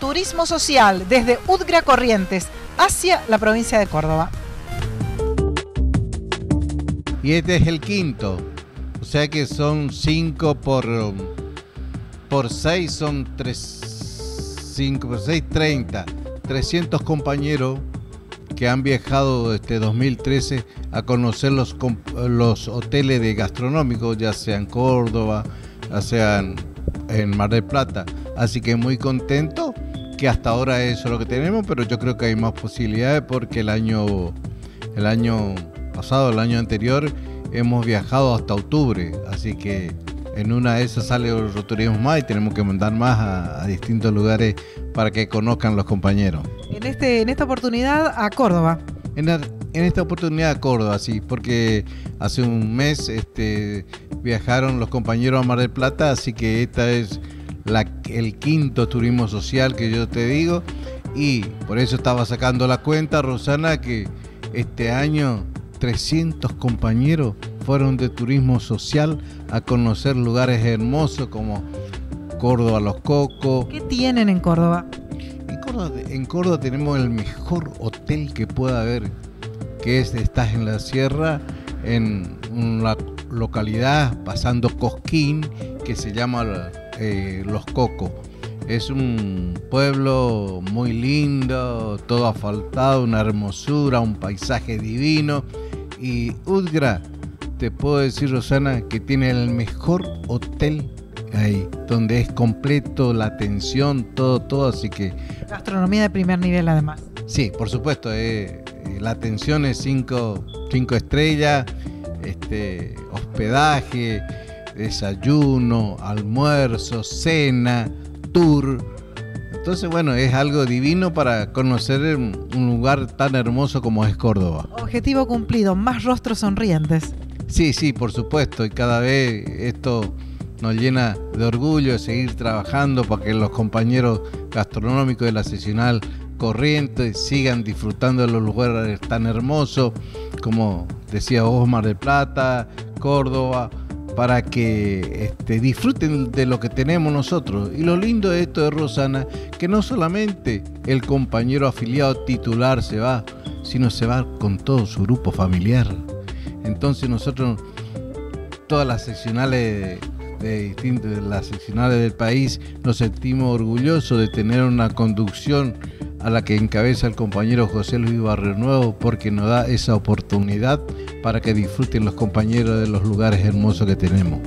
turismo social desde Udgra Corrientes hacia la provincia de Córdoba. Y este es el quinto. O sea que son 5 por, por 6 son 3, 5 por 6, 30. 300 compañeros que han viajado este 2013 a conocer los, los hoteles de gastronómicos, ya sean Córdoba, ya sean en Mar del Plata. Así que muy contento que hasta ahora eso es lo que tenemos, pero yo creo que hay más posibilidades porque el año, el año pasado, el año anterior, hemos viajado hasta octubre, así que en una de esas sale el turismo más y tenemos que mandar más a, distintos lugares para que conozcan los compañeros. En, este, en esta oportunidad a Córdoba. En, en esta oportunidad a Córdoba, sí, porque hace un mes este, viajaron los compañeros a Mar del Plata, así que esta es la, el quinto turismo social que yo te digo y por eso estaba sacando la cuenta, Rosana, que este año 300 compañeros fueron de turismo social a conocer lugares hermosos como Córdoba Los Cocos. ¿Qué tienen en Córdoba? En Córdoba, tenemos el mejor hotel que pueda haber, que es Estás en la Sierra, en una localidad pasando Cosquín, que se llama eh, Los Cocos. Es un pueblo muy lindo, todo asfaltado, una hermosura, un paisaje divino y Udgra, te puedo decir, Rosana, que tiene el mejor hotel ahí, donde es completo, la atención, todo, todo, así que... Gastronomía de primer nivel además. Sí, por supuesto, eh, eh, la atención es cinco, cinco estrellas, este, hospedaje, desayuno, almuerzo, cena, tour, entonces, bueno, es algo divino para conocer un lugar tan hermoso como es Córdoba. Objetivo cumplido, más rostros sonrientes. Sí, sí, por supuesto, y cada vez esto nos llena de orgullo de seguir trabajando para que los compañeros gastronómicos de la sesional corriente sigan disfrutando de los lugares tan hermosos como decía Osmar de Plata, Córdoba, para que este, disfruten de lo que tenemos nosotros. Y lo lindo de esto de Rosana, que no solamente el compañero afiliado titular se va, sino se va con todo su grupo familiar. Entonces nosotros, todas las seccionales de, distintas, las seccionales del país, nos sentimos orgullosos de tener una conducción a la que encabeza el compañero José Luis Barrio Nuevo porque nos da esa oportunidad para que disfruten los compañeros de los lugares hermosos que tenemos.